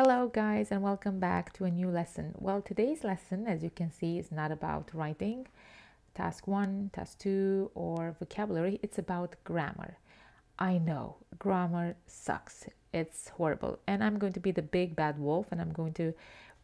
Hello, guys, and welcome back to a new lesson. Well, today's lesson, as you can see, is not about writing, task one, task two, or vocabulary. It's about grammar. I know grammar sucks, it's horrible, and I'm going to be the big bad wolf and I'm going to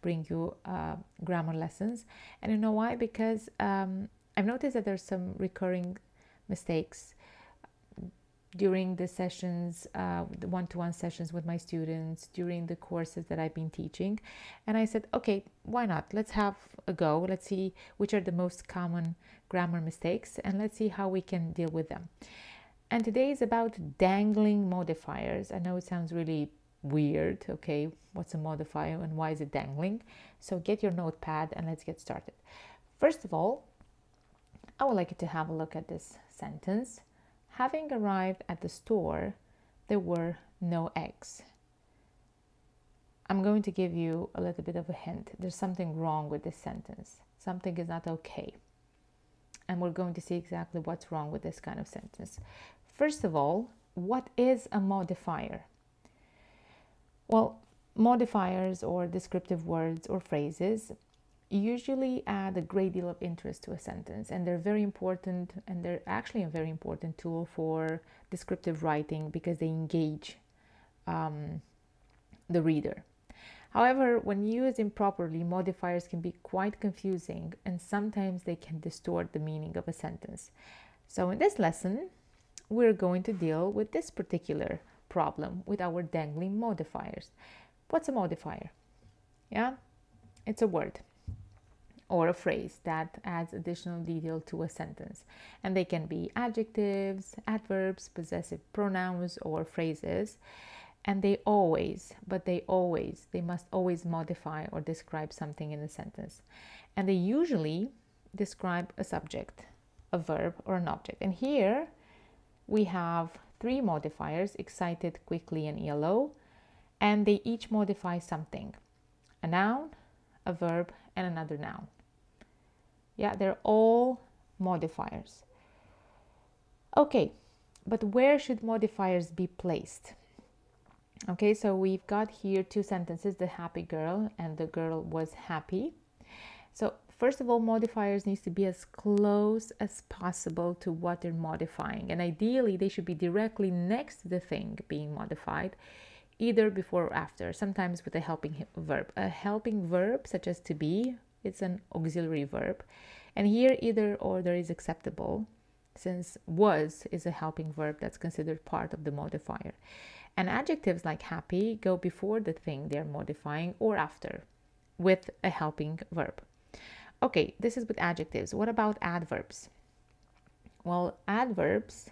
bring you uh, grammar lessons. And you know why? Because um, I've noticed that there's some recurring mistakes during the sessions, uh, the one to one sessions with my students, during the courses that I've been teaching. And I said, okay, why not? Let's have a go. Let's see which are the most common grammar mistakes and let's see how we can deal with them. And today is about dangling modifiers. I know it sounds really weird. Okay, what's a modifier and why is it dangling? So get your notepad and let's get started. First of all, I would like you to have a look at this sentence. Having arrived at the store, there were no eggs. I'm going to give you a little bit of a hint. There's something wrong with this sentence. Something is not okay. And we're going to see exactly what's wrong with this kind of sentence. First of all, what is a modifier? Well, modifiers or descriptive words or phrases usually add a great deal of interest to a sentence and they're very important and they're actually a very important tool for descriptive writing because they engage um, the reader. However when used improperly modifiers can be quite confusing and sometimes they can distort the meaning of a sentence. So in this lesson we're going to deal with this particular problem with our dangling modifiers. What's a modifier? Yeah it's a word or a phrase that adds additional detail to a sentence. And they can be adjectives, adverbs, possessive pronouns, or phrases. And they always, but they always, they must always modify or describe something in a sentence. And they usually describe a subject, a verb, or an object. And here we have three modifiers excited, quickly, and yellow. And they each modify something a noun, a verb, and another noun. Yeah, they're all modifiers. Okay, but where should modifiers be placed? Okay, so we've got here two sentences the happy girl and the girl was happy. So, first of all, modifiers needs to be as close as possible to what they're modifying, and ideally, they should be directly next to the thing being modified, either before or after, sometimes with a helping verb. A helping verb, such as to be, it's an auxiliary verb. And here either order is acceptable since was is a helping verb that's considered part of the modifier. And adjectives like happy go before the thing they're modifying or after with a helping verb. Okay, this is with adjectives. What about adverbs? Well, adverbs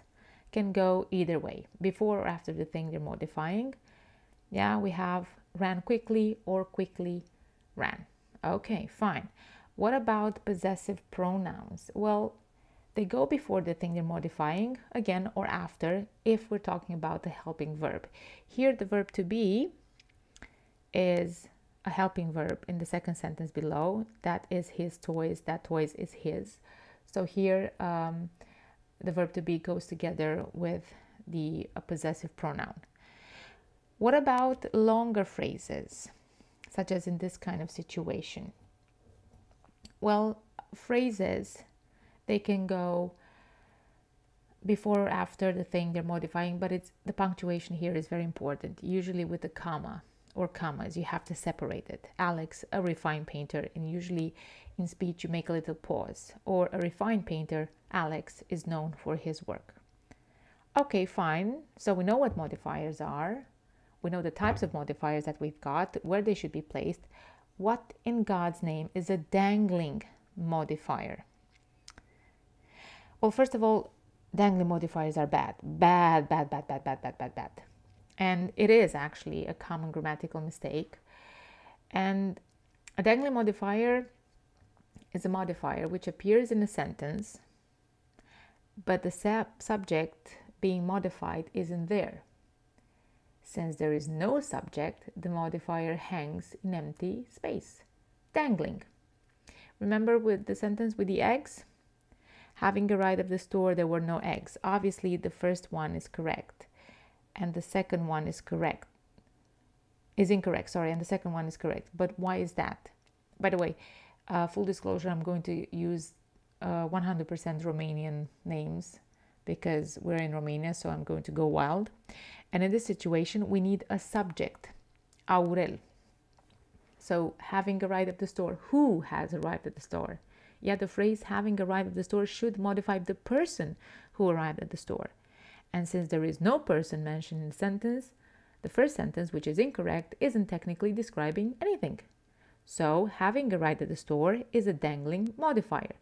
can go either way, before or after the thing they're modifying. Yeah, we have ran quickly or quickly ran. Okay, fine. What about possessive pronouns? Well, they go before the thing they're modifying, again, or after, if we're talking about a helping verb. Here, the verb to be is a helping verb in the second sentence below. That is his toys, that toys is his. So here, um, the verb to be goes together with the possessive pronoun. What about longer phrases? Such as in this kind of situation? Well, phrases, they can go before or after the thing they're modifying, but it's the punctuation here is very important. Usually with a comma or commas, you have to separate it. Alex, a refined painter, and usually in speech you make a little pause. Or a refined painter, Alex, is known for his work. Okay, fine. So we know what modifiers are. We know the types of modifiers that we've got, where they should be placed. What in God's name is a dangling modifier? Well, first of all, dangling modifiers are bad. Bad, bad, bad, bad, bad, bad, bad, bad. And it is actually a common grammatical mistake. And a dangling modifier is a modifier which appears in a sentence, but the sub- subject being modified isn't there. Since there is no subject, the modifier hangs in empty space, dangling. Remember with the sentence with the eggs? Having arrived at the store, there were no eggs. Obviously, the first one is correct, and the second one is correct. is incorrect. Sorry, and the second one is correct. But why is that? By the way, uh, full disclosure, I'm going to use uh, 100% Romanian names because we're in Romania, so I'm going to go wild. And in this situation, we need a subject, Aurel. So, having arrived at the store, who has arrived at the store? Yeah, the phrase having arrived at the store should modify the person who arrived at the store. And since there is no person mentioned in the sentence, the first sentence, which is incorrect, isn't technically describing anything. So, having arrived at the store is a dangling modifier.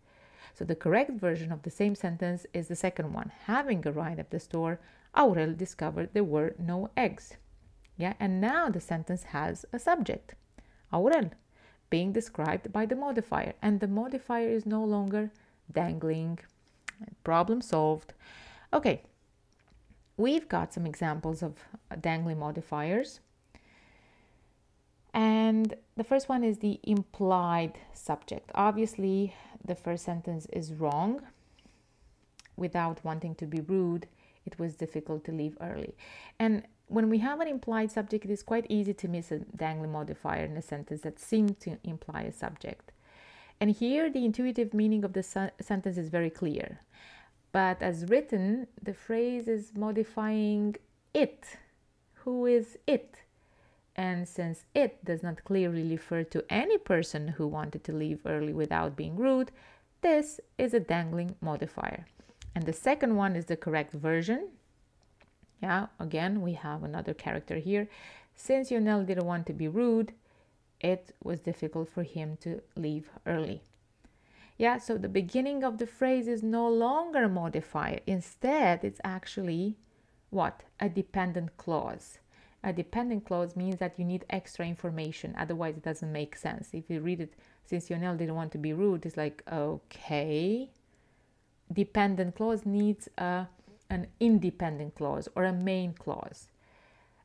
So, the correct version of the same sentence is the second one. Having arrived at the store, Aurel discovered there were no eggs. Yeah, and now the sentence has a subject, Aurel, being described by the modifier, and the modifier is no longer dangling. Problem solved. Okay, we've got some examples of dangling modifiers. And the first one is the implied subject. Obviously, the first sentence is wrong. Without wanting to be rude, it was difficult to leave early. And when we have an implied subject, it is quite easy to miss a dangling modifier in a sentence that seems to imply a subject. And here, the intuitive meaning of the su- sentence is very clear. But as written, the phrase is modifying it. Who is it? And since it does not clearly refer to any person who wanted to leave early without being rude, this is a dangling modifier. And the second one is the correct version. Yeah, again, we have another character here. Since Ionel didn't want to be rude, it was difficult for him to leave early. Yeah, so the beginning of the phrase is no longer a modifier. Instead, it's actually what? A dependent clause. A dependent clause means that you need extra information, otherwise, it doesn't make sense. If you read it, since Ionel didn't want to be rude, it's like, okay. Dependent clause needs a, an independent clause or a main clause,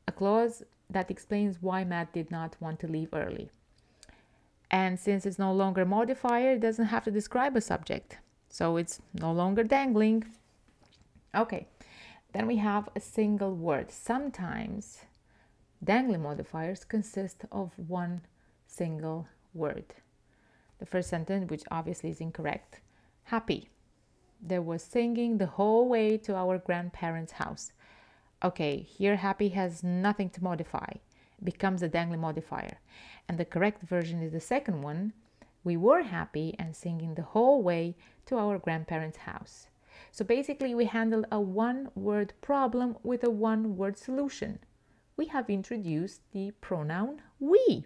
a clause that explains why Matt did not want to leave early. And since it's no longer a modifier, it doesn't have to describe a subject. So it's no longer dangling. Okay, then we have a single word. Sometimes dangling modifiers consist of one single word. The first sentence, which obviously is incorrect, happy. There was singing the whole way to our grandparents' house. Okay, here happy has nothing to modify, becomes a dangling modifier and the correct version is the second one, we were happy and singing the whole way to our grandparents' house. So basically, we handled a one word problem with a one word solution. We have introduced the pronoun we.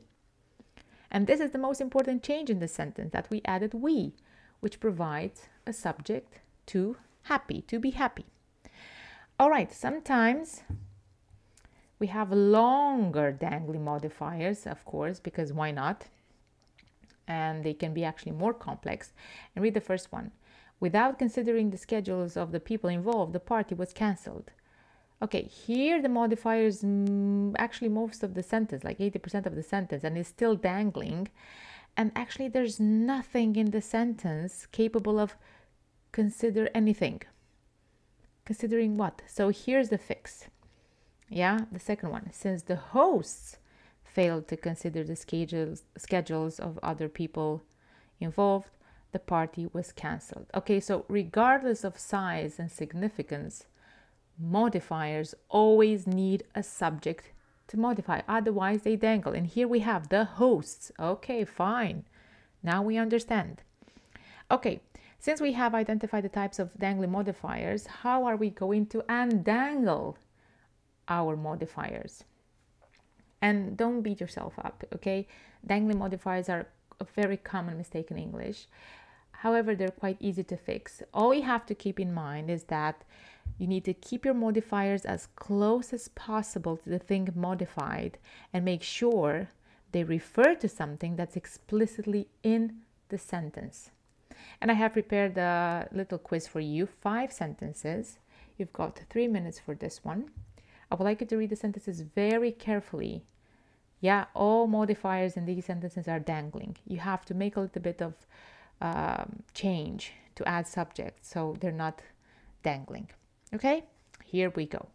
And this is the most important change in the sentence that we added we, which provides a subject to happy, to be happy. All right, sometimes we have longer dangling modifiers, of course, because why not? And they can be actually more complex. And read the first one. Without considering the schedules of the people involved, the party was cancelled. Okay, here the modifiers mm, actually most of the sentence, like 80% of the sentence, and is still dangling. And actually, there's nothing in the sentence capable of consider anything. Considering what? So here's the fix. Yeah, the second one, since the hosts failed to consider the schedules schedules of other people involved, the party was cancelled. Okay, so regardless of size and significance, modifiers always need a subject to modify, otherwise they dangle. And here we have the hosts. Okay, fine. Now we understand. Okay, since we have identified the types of dangling modifiers, how are we going to undangle our modifiers. And don't beat yourself up, okay? Dangling modifiers are a very common mistake in English. However, they're quite easy to fix. All you have to keep in mind is that you need to keep your modifiers as close as possible to the thing modified and make sure they refer to something that's explicitly in the sentence. And I have prepared a little quiz for you five sentences. You've got three minutes for this one. I would like you to read the sentences very carefully. Yeah, all modifiers in these sentences are dangling. You have to make a little bit of um, change to add subjects so they're not dangling. Okay, here we go.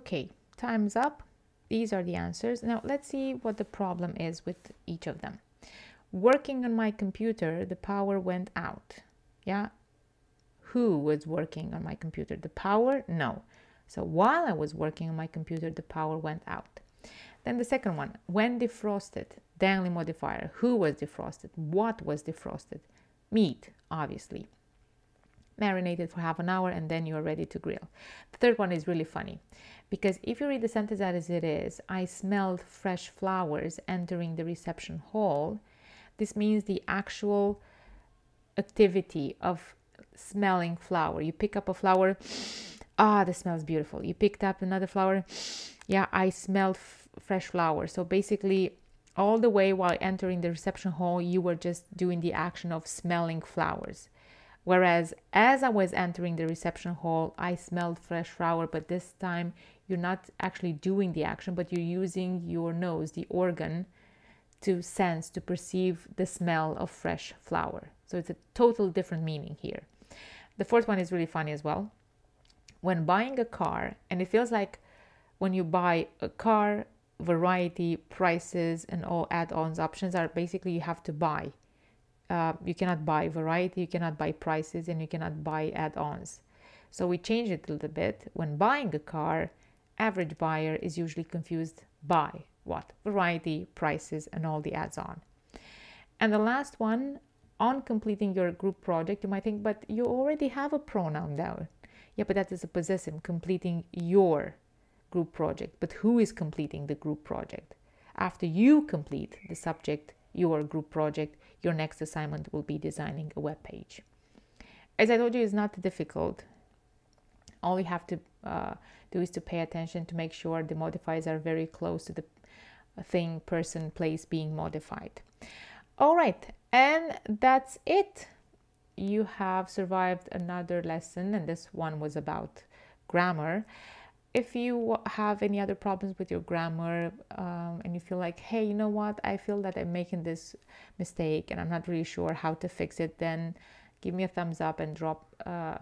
Okay, time's up. These are the answers. Now let's see what the problem is with each of them. Working on my computer, the power went out. Yeah. Who was working on my computer? The power? No. So while I was working on my computer, the power went out. Then the second one, when defrosted, dangling modifier. Who was defrosted? What was defrosted? Meat, obviously marinated for half an hour, and then you're ready to grill. The third one is really funny because if you read the sentence as it is, I smelled fresh flowers entering the reception hall. This means the actual activity of smelling flower. You pick up a flower, ah, this smells beautiful. You picked up another flower, yeah, I smelled f- fresh flowers. So basically, all the way while entering the reception hall, you were just doing the action of smelling flowers. Whereas as I was entering the reception hall, I smelled fresh flower, but this time you're not actually doing the action, but you're using your nose, the organ, to sense, to perceive the smell of fresh flower. So it's a total different meaning here. The fourth one is really funny as well. When buying a car, and it feels like when you buy a car, variety, prices, and all add ons options are basically you have to buy uh, you cannot buy variety, you cannot buy prices, and you cannot buy add ons. So we change it a little bit. When buying a car, average buyer is usually confused by what? Variety, prices, and all the adds on. And the last one, on completing your group project, you might think, but you already have a pronoun there. Yeah, but that is a possessive, completing your group project. But who is completing the group project? After you complete the subject, your group project, your next assignment will be designing a web page. As I told you, it's not difficult. All you have to uh, do is to pay attention to make sure the modifiers are very close to the thing, person, place being modified. All right, and that's it. you have survived another lesson, and this one was about grammar. If you have any other problems with your grammar um, and you feel like, hey, you know what, I feel that I'm making this mistake and I'm not really sure how to fix it, then give me a thumbs up and drop uh,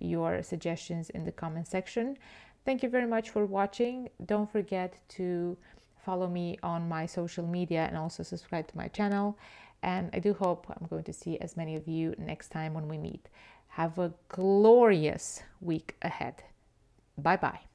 your suggestions in the comment section. Thank you very much for watching. Don't forget to follow me on my social media and also subscribe to my channel. And I do hope I'm going to see as many of you next time when we meet. Have a glorious week ahead. Bye bye.